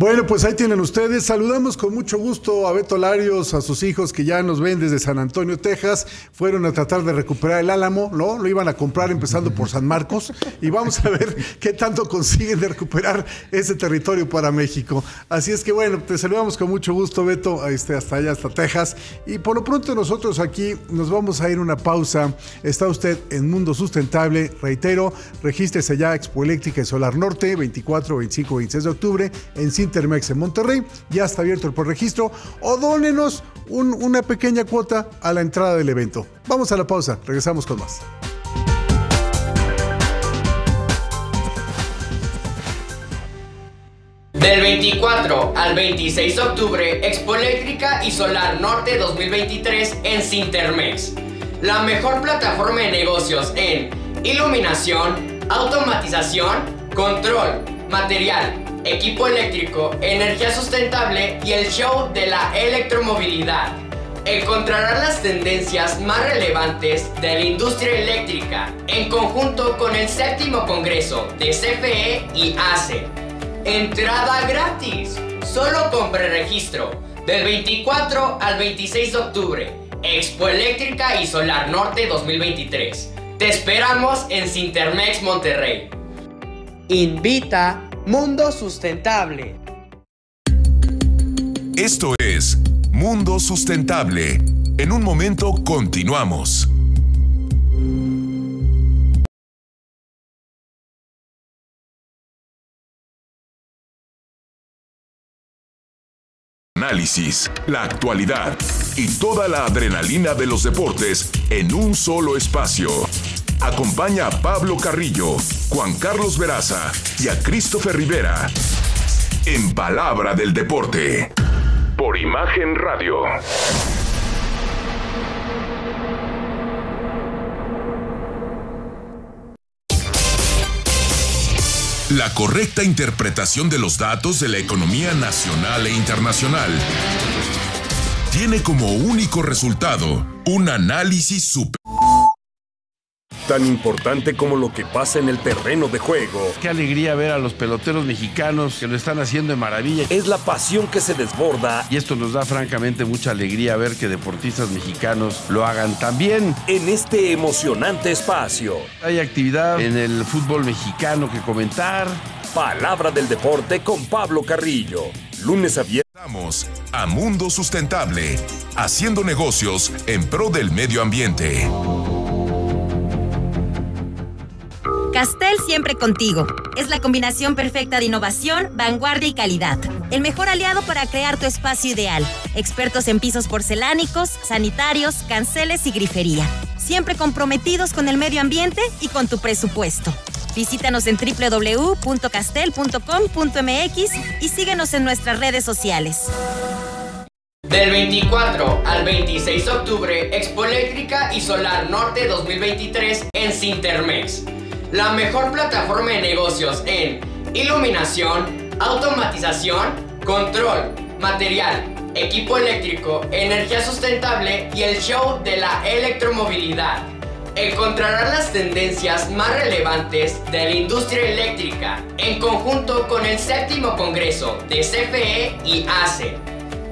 Bueno, pues ahí tienen ustedes. Saludamos con mucho gusto a Beto Larios, a sus hijos que ya nos ven desde San Antonio, Texas. Fueron a tratar de recuperar el Álamo, ¿no? Lo iban a comprar empezando por San Marcos y vamos a ver qué tanto consiguen de recuperar ese territorio para México. Así es que bueno, te saludamos con mucho gusto, Beto, este, hasta allá, hasta Texas. Y por lo pronto nosotros aquí nos vamos a ir una pausa. Está usted en Mundo Sustentable. Reitero, regístrese ya Expo Eléctrica y Solar Norte, 24, 25, 26 de octubre en Intermex en Monterrey. Ya está abierto el registro o dónenos una pequeña cuota a la entrada del evento. Vamos a la pausa, regresamos con más. Del 24 al 26 de octubre, Expo Eléctrica y Solar Norte 2023 en Sintermex. La mejor plataforma de negocios en iluminación, automatización, control, material, equipo eléctrico, energía sustentable y el show de la electromovilidad. Encontrarás las tendencias más relevantes de la industria eléctrica en conjunto con el séptimo congreso de CFE y ACE. Entrada gratis, solo con preregistro, del 24 al 26 de octubre. Expo Eléctrica y Solar Norte 2023. Te esperamos en Sintermex Monterrey. Invita Mundo Sustentable. Esto es Mundo Sustentable. En un momento continuamos. Análisis, la actualidad y toda la adrenalina de los deportes en un solo espacio. Acompaña a Pablo Carrillo, Juan Carlos Veraza y a Christopher Rivera en Palabra del Deporte por Imagen Radio. La correcta interpretación de los datos de la economía nacional e internacional tiene como único resultado un análisis super tan importante como lo que pasa en el terreno de juego. Qué alegría ver a los peloteros mexicanos que lo están haciendo de maravilla. Es la pasión que se desborda. Y esto nos da francamente mucha alegría ver que deportistas mexicanos lo hagan también. En este emocionante espacio. Hay actividad en el fútbol mexicano que comentar. Palabra del deporte con Pablo Carrillo. Lunes a viernes. Vamos a Mundo Sustentable, haciendo negocios en pro del medio ambiente. Castel siempre contigo. Es la combinación perfecta de innovación, vanguardia y calidad. El mejor aliado para crear tu espacio ideal. Expertos en pisos porcelánicos, sanitarios, canceles y grifería. Siempre comprometidos con el medio ambiente y con tu presupuesto. Visítanos en www.castel.com.mx y síguenos en nuestras redes sociales. Del 24 al 26 de octubre, Expo Eléctrica y Solar Norte 2023 en Sintermex la mejor plataforma de negocios en iluminación, automatización, control, material, equipo eléctrico, energía sustentable y el show de la electromovilidad. encontrarás las tendencias más relevantes de la industria eléctrica en conjunto con el séptimo congreso de CFE y ACE.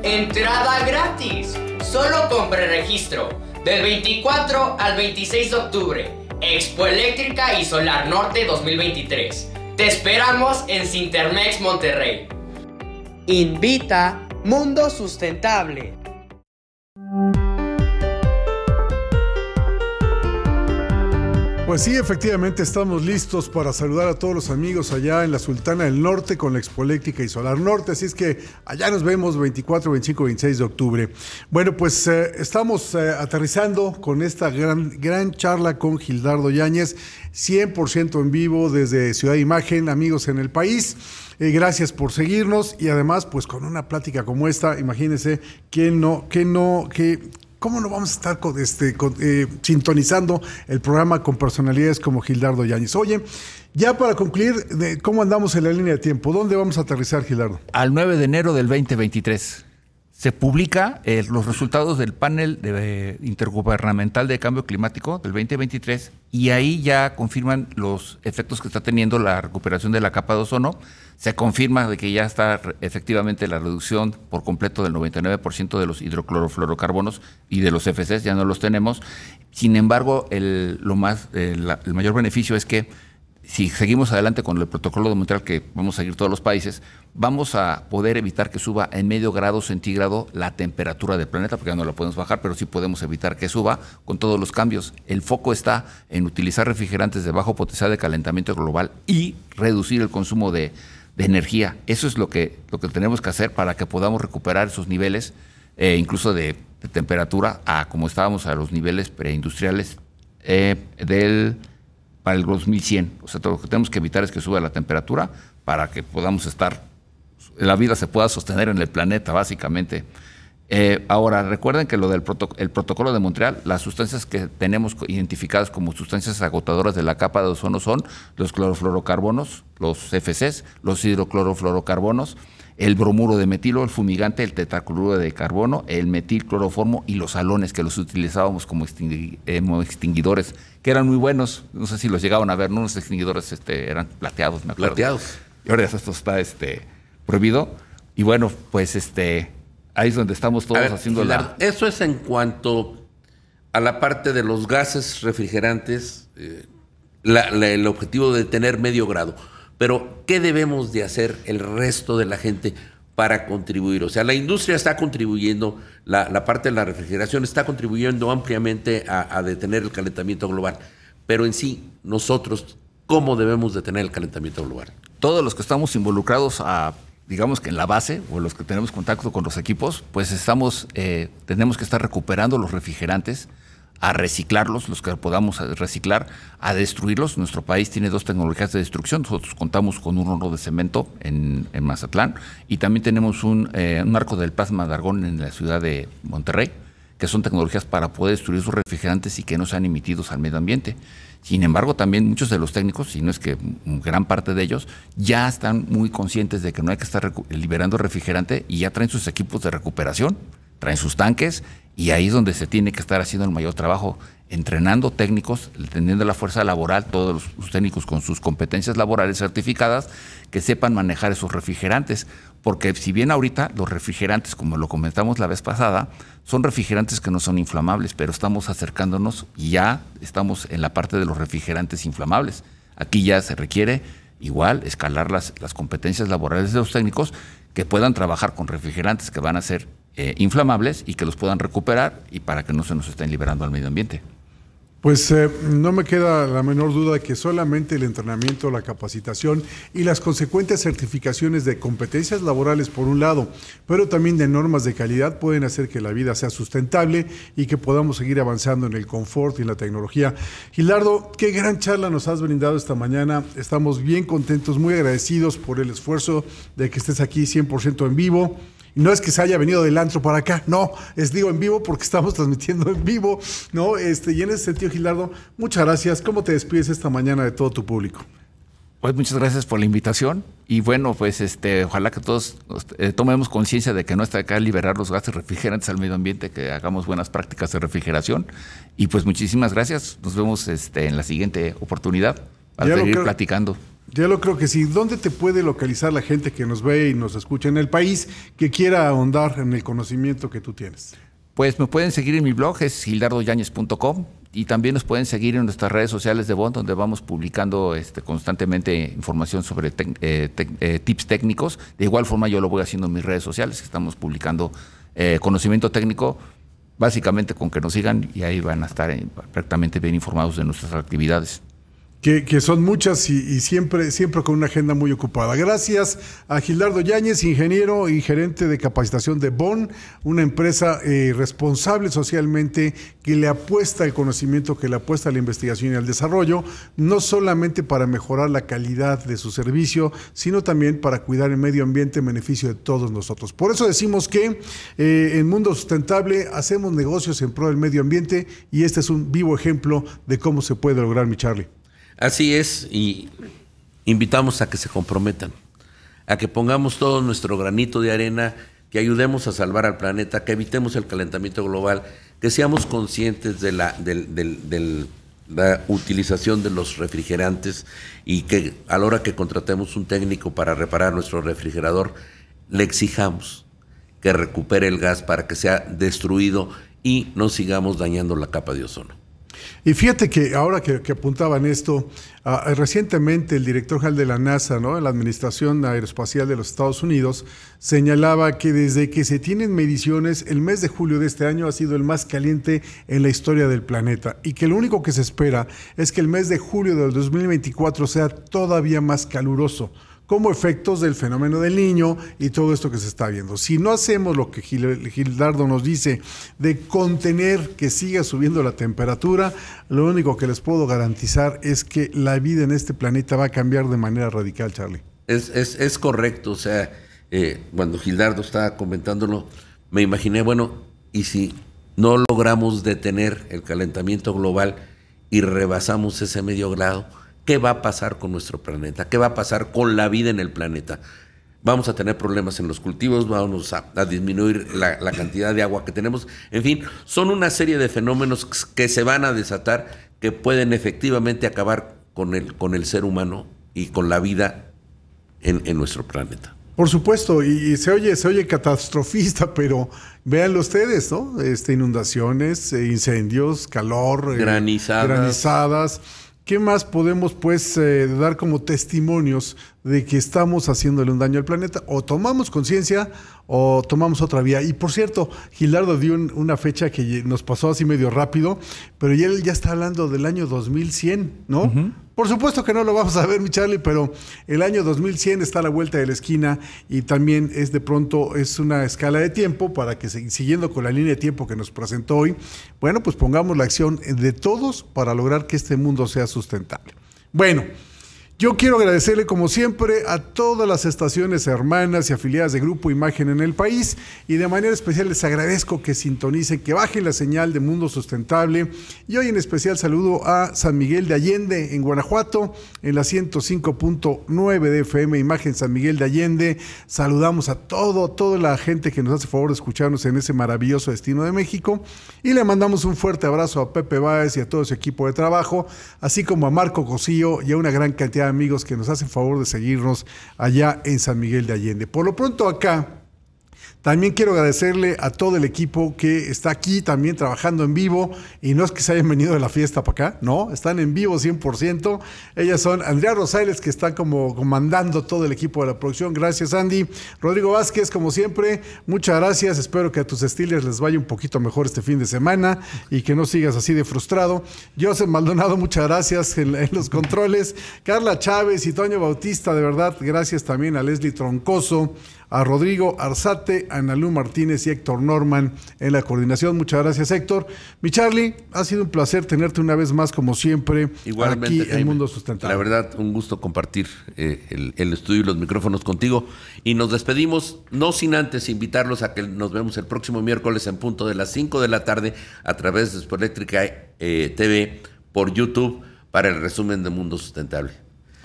Entrada gratis, solo con preregistro, del 24 al 26 de octubre. Expo Eléctrica y Solar Norte 2023. Te esperamos en Sintermex Monterrey. Invita Mundo Sustentable. Pues sí, efectivamente estamos listos para saludar a todos los amigos allá en la Sultana del Norte con la Expo Eléctrica y Solar Norte. Así es que allá nos vemos 24, 25, 26 de octubre. Bueno, pues eh, estamos eh, aterrizando con esta gran, gran charla con Gildardo Yáñez, 100% en vivo desde Ciudad Imagen, amigos en el país. Eh, gracias por seguirnos y además, pues con una plática como esta, imagínense que no, que no, que ¿Cómo no vamos a estar este, eh, sintonizando el programa con personalidades como Gildardo Yáñez? Oye, ya para concluir, ¿cómo andamos en la línea de tiempo? ¿Dónde vamos a aterrizar, Gildardo? Al 9 de enero del 2023 se publica eh, los resultados del panel de, intergubernamental de cambio climático del 2023 y ahí ya confirman los efectos que está teniendo la recuperación de la capa de ozono se confirma de que ya está efectivamente la reducción por completo del 99% de los hidroclorofluorocarbonos y de los FCs, ya no los tenemos. Sin embargo, el, lo más, el, mayor beneficio es que si seguimos adelante con el protocolo de Montreal que vamos a seguir todos los países, vamos a poder evitar que suba en medio grado centígrado la temperatura del planeta, porque ya no la podemos bajar, pero sí podemos evitar que suba con todos los cambios. El foco está en utilizar refrigerantes de bajo potencial de calentamiento global y reducir el consumo de energía. Eso es lo que, lo que tenemos que hacer para que podamos recuperar esos niveles, eh, incluso de, temperatura, a como estábamos a los niveles preindustriales eh, del, para el 2100. O sea, lo que tenemos que evitar es que suba la temperatura para que podamos estar, la vida se pueda sostener en el planeta, básicamente. Eh, ahora, recuerden que lo del el protocolo de Montreal, las sustancias que tenemos identificadas como sustancias agotadoras de la capa de ozono son los clorofluorocarbonos, los FCs, los hidroclorofluorocarbonos, el bromuro de metilo, el fumigante, el tetracloruro de carbono, el metilcloroformo y los salones que los utilizábamos como, eh, extinguidores, que eran muy buenos. No sé si los llegaban a ver, ¿no? Los extinguidores este, eran plateados, me acuerdo. Plateados. Y ahora esto está este, prohibido. Y bueno, pues este Ahí es donde estamos todos haciendo la... Eso es en cuanto a la parte de los gases refrigerantes, eh, el objetivo de tener medio grado. Pero, ¿qué debemos de hacer el resto de la gente para contribuir? O sea, la industria está contribuyendo, la, parte de la refrigeración está contribuyendo ampliamente a, detener el calentamiento global. Pero en sí, nosotros, ¿cómo debemos detener el calentamiento global? Todos los que estamos involucrados a digamos que en la base, o los que tenemos contacto con los equipos, pues estamos, eh, tenemos que estar recuperando los refrigerantes, a reciclarlos, los que podamos reciclar, a destruirlos. Nuestro país tiene dos tecnologías de destrucción. Nosotros contamos con un horno de cemento en, Mazatlán y también tenemos un, eh, un, arco del plasma de argón en la ciudad de Monterrey, que son tecnologías para poder destruir sus refrigerantes y que no sean emitidos al medio ambiente. Sin embargo, también muchos de los técnicos, si no es que gran parte de ellos, ya están muy conscientes de que no hay que estar liberando refrigerante y ya traen sus equipos de recuperación, traen sus tanques y ahí es donde se tiene que estar haciendo el mayor trabajo, entrenando técnicos, teniendo la fuerza laboral, todos los técnicos con sus competencias laborales certificadas, que sepan manejar esos refrigerantes. Porque si bien ahorita los refrigerantes, como lo comentamos la vez pasada, son refrigerantes que no son inflamables, pero estamos acercándonos y ya estamos en la parte de los refrigerantes inflamables. Aquí ya se requiere igual escalar las, las competencias laborales de los técnicos que puedan trabajar con refrigerantes que van a ser eh, inflamables y que los puedan recuperar y para que no se nos estén liberando al medio ambiente. Pues eh, no me queda la menor duda que solamente el entrenamiento, la capacitación y las consecuentes certificaciones de competencias laborales por un lado, pero también de normas de calidad pueden hacer que la vida sea sustentable y que podamos seguir avanzando en el confort y en la tecnología. Gilardo, qué gran charla nos has brindado esta mañana. Estamos bien contentos, muy agradecidos por el esfuerzo de que estés aquí 100% en vivo. No es que se haya venido del antro para acá, no, es digo en vivo porque estamos transmitiendo en vivo, ¿no? Este, y en ese sentido, Gilardo, muchas gracias. ¿Cómo te despides esta mañana de todo tu público? Pues muchas gracias por la invitación y bueno, pues este, ojalá que todos eh, tomemos conciencia de que no está acá liberar los gases refrigerantes al medio ambiente, que hagamos buenas prácticas de refrigeración y pues muchísimas gracias. Nos vemos este, en la siguiente oportunidad para seguir platicando. Ya lo creo que sí. ¿Dónde te puede localizar la gente que nos ve y nos escucha en el país que quiera ahondar en el conocimiento que tú tienes? Pues me pueden seguir en mi blog, es gildardoyañez.com y también nos pueden seguir en nuestras redes sociales de Bond, donde vamos publicando este, constantemente información sobre eh, eh, tips técnicos. De igual forma yo lo voy haciendo en mis redes sociales, estamos publicando eh, conocimiento técnico, básicamente con que nos sigan y ahí van a estar perfectamente bien informados de nuestras actividades. Que, son muchas y, siempre, siempre con una agenda muy ocupada. Gracias a Gildardo Yáñez, ingeniero y gerente de capacitación de Bonn, una empresa eh, responsable socialmente que le apuesta al conocimiento, que le apuesta a la investigación y al desarrollo, no solamente para mejorar la calidad de su servicio, sino también para cuidar el medio ambiente en beneficio de todos nosotros. Por eso decimos que eh, en Mundo Sustentable hacemos negocios en pro del medio ambiente y este es un vivo ejemplo de cómo se puede lograr, mi Charlie. Así es, y invitamos a que se comprometan, a que pongamos todo nuestro granito de arena, que ayudemos a salvar al planeta, que evitemos el calentamiento global, que seamos conscientes de la, la utilización de los refrigerantes y que a la hora que contratemos un técnico para reparar nuestro refrigerador, le exijamos que recupere el gas para que sea destruido y no sigamos dañando la capa de ozono. Y fíjate que ahora que, apuntaban esto, ah, recientemente el director general de la NASA, ¿no? la Administración Aeroespacial de los Estados Unidos, señalaba que desde que se tienen mediciones, el mes de julio de este año ha sido el más caliente en la historia del planeta y que lo único que se espera es que el mes de julio del 2024 sea todavía más caluroso como efectos del fenómeno del niño y todo esto que se está viendo. Si no hacemos lo que Gildardo nos dice de contener que siga subiendo la temperatura, lo único que les puedo garantizar es que la vida en este planeta va a cambiar de manera radical, Charlie. Es, es, correcto, o sea, eh, cuando Gildardo estaba comentándolo, me imaginé, bueno, y si no logramos detener el calentamiento global y rebasamos ese medio grado, ¿Qué va a pasar con nuestro planeta? ¿Qué va a pasar con la vida en el planeta? Vamos a tener problemas en los cultivos, vamos a, disminuir la, cantidad de agua que tenemos. En fin, son una serie de fenómenos que se van a desatar que pueden efectivamente acabar con el, con el ser humano y con la vida en, nuestro planeta. Por supuesto, y, se oye, se oye catastrofista, <laughs> pero véanlo ustedes, ¿no? Este, inundaciones, eh, incendios, calor, eh, granizadas. granizadas ¿Qué más podemos pues eh, dar como testimonios de que estamos haciéndole un daño al planeta? O tomamos conciencia o tomamos otra vía. Y por cierto, Gilardo dio una fecha que nos pasó así medio rápido, pero ya él ya está hablando del año 2100, ¿no? Por supuesto que no lo vamos a ver, mi Charlie, pero el año 2100 está a la vuelta de la esquina y también es de pronto, es una escala de tiempo para que siguiendo con la línea de tiempo que nos presentó hoy, bueno, pues pongamos la acción de todos para lograr que este mundo sea sustentable. Bueno. Yo quiero agradecerle como siempre a todas las estaciones hermanas y afiliadas de Grupo Imagen en el país y de manera especial les agradezco que sintonicen, que bajen la señal de Mundo Sustentable y hoy en especial saludo a San Miguel de Allende en Guanajuato en la 105.9 de FM Imagen San Miguel de Allende. Saludamos a todo, toda la gente que nos hace favor de escucharnos en ese maravilloso destino de México y le mandamos un fuerte abrazo a Pepe Báez y a todo su equipo de trabajo, así como a Marco Cosío y a una gran cantidad amigos que nos hacen favor de seguirnos allá en San Miguel de Allende. Por lo pronto acá también quiero agradecerle a todo el equipo que está aquí también trabajando en vivo y no es que se hayan venido de la fiesta para acá, no, están en vivo 100%. Ellas son Andrea Rosales que están como comandando todo el equipo de la producción. Gracias Andy. Rodrigo Vázquez, como siempre, muchas gracias. Espero que a tus Steelers les vaya un poquito mejor este fin de semana y que no sigas así de frustrado. Joseph Maldonado, muchas gracias en los controles. Carla Chávez y Toño Bautista, de verdad, gracias también a Leslie Troncoso a Rodrigo Arzate, a Analú Martínez y Héctor Norman en la coordinación. Muchas gracias, Héctor. Mi Charlie, ha sido un placer tenerte una vez más, como siempre, aquí en Mundo Sustentable. La verdad, un gusto compartir eh, el, estudio y los micrófonos contigo. Y nos despedimos, no sin antes invitarlos a que nos vemos el próximo miércoles en punto de las 5 de la tarde a través de Eléctrica eh, TV por YouTube para el resumen de Mundo Sustentable.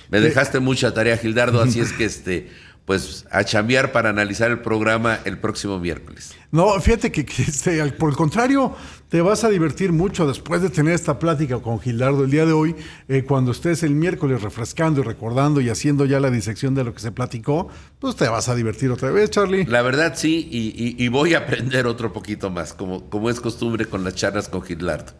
Me dejaste mucha tarea, Gildardo, así es que este, <laughs> pues a chambear para analizar el programa el próximo miércoles. No, fíjate que, que este, por el contrario, te vas a divertir mucho después de tener esta plática con Gildardo el día de hoy, eh, cuando estés el miércoles refrescando y recordando y haciendo ya la disección de lo que se platicó, pues te vas a divertir otra vez, Charlie. La verdad sí, y, y- y voy a aprender otro poquito más, como, como es costumbre con las charlas con Gildardo.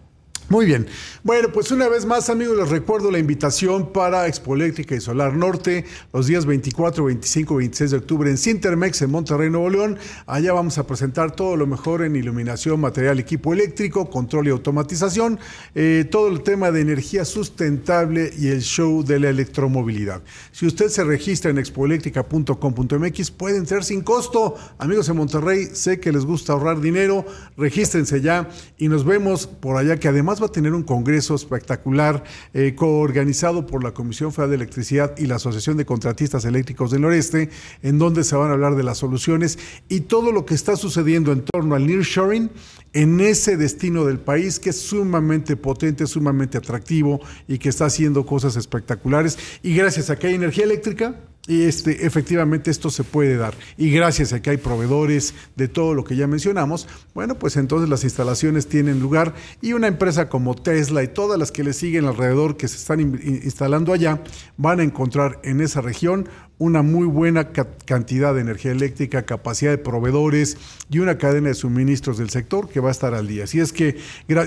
Muy bien. Bueno, pues una vez más, amigos, les recuerdo la invitación para Expo Eléctrica y Solar Norte los días 24, 25, 26 de octubre en Cintermex, en Monterrey, Nuevo León. Allá vamos a presentar todo lo mejor en iluminación, material, equipo eléctrico, control y automatización, eh, todo el tema de energía sustentable y el show de la electromovilidad. Si usted se registra en expoeléctrica.com.mx, puede entrar sin costo. Amigos de Monterrey, sé que les gusta ahorrar dinero, regístrense ya y nos vemos por allá, que además va a tener un congreso espectacular eh, coorganizado por la Comisión Federal de Electricidad y la Asociación de Contratistas Eléctricos del Noreste, en donde se van a hablar de las soluciones y todo lo que está sucediendo en torno al nearshoring en ese destino del país que es sumamente potente, sumamente atractivo y que está haciendo cosas espectaculares. Y gracias a que hay energía eléctrica, y este, efectivamente esto se puede dar. Y gracias a que hay proveedores de todo lo que ya mencionamos, bueno, pues entonces las instalaciones tienen lugar y una empresa como Tesla y todas las que le siguen alrededor que se están in- in- instalando allá van a encontrar en esa región una muy buena ca- cantidad de energía eléctrica, capacidad de proveedores y una cadena de suministros del sector que va a estar al día. Así es que,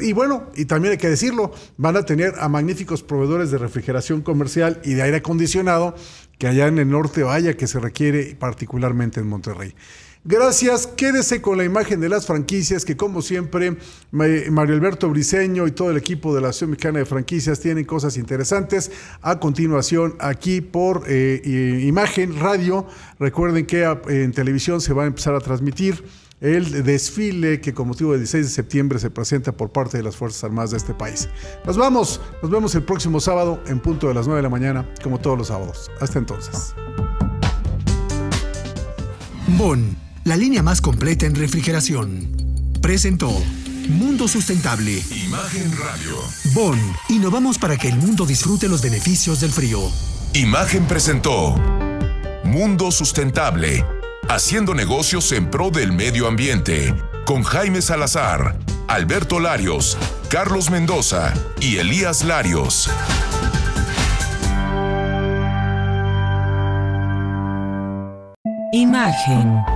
y bueno, y también hay que decirlo, van a tener a magníficos proveedores de refrigeración comercial y de aire acondicionado que allá en el norte vaya que se requiere particularmente en Monterrey. Gracias, quédese con la imagen de las franquicias que como siempre Ma- Mario Alberto Briceño y todo el equipo de la Asociación Mexicana de Franquicias tienen cosas interesantes. A continuación aquí por eh, imagen, radio, recuerden que ah, en televisión se va a empezar a transmitir el desfile que con motivo del 16 de septiembre se presenta por parte de las Fuerzas Armadas de este país. Nos vamos, nos vemos el próximo sábado en punto de las 9 de la mañana, como todos los sábados. Hasta entonces. Bon, la línea más completa en refrigeración. Presentó Mundo Sustentable. Imagen Radio. Bon, innovamos para que el mundo disfrute los beneficios del frío. Imagen presentó Mundo Sustentable, haciendo negocios en pro del medio ambiente, con Jaime Salazar, Alberto Larios, Carlos Mendoza y Elías Larios. Imagen.